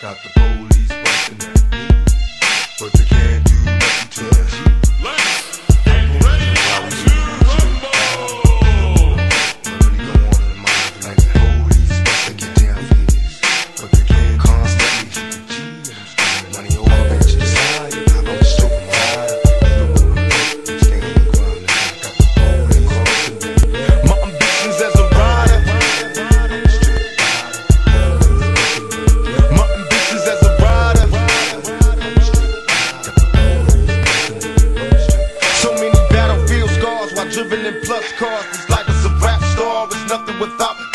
Got the police busting at me, driven in plush cars. This life is a rap star. It's nothing without